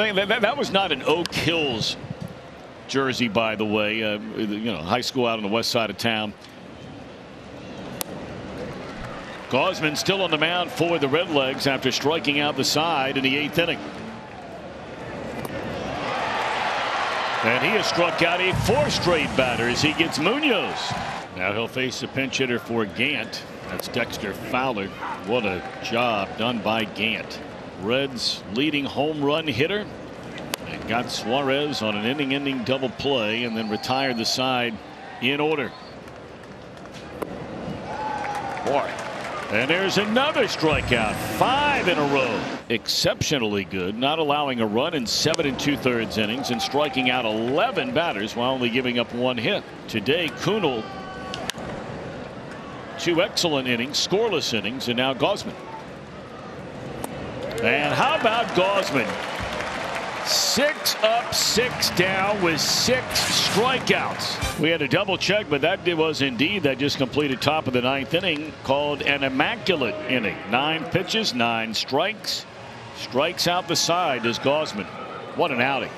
That, was not an Oak Hills jersey, by the way. Uh, you know, high school out on the west side of town. Gausman still on the mound for the Redlegs after striking out the side in the eighth inning. And he has struck out a four straight batters. He gets Munoz. Now he'll face a pinch hitter for Gant. That's Dexter Fowler. What a job done by Gant. Reds leading home run hitter. And got Suarez on an inning ending double play and then retired the side in order. Boy. And there's another strikeout. Five in a row. Exceptionally good. Not allowing a run in seven and two thirds innings and striking out 11 batters while only giving up one hit. Today, Kunal. Two excellent innings, scoreless innings, and now Gausman. And how about Gausman? Six up, six down with six strikeouts. We had a double check, but that was indeed that just completed top of the ninth inning called an immaculate inning. Nine pitches, nine strikes. Strikes out the side as Gausman. What an outing.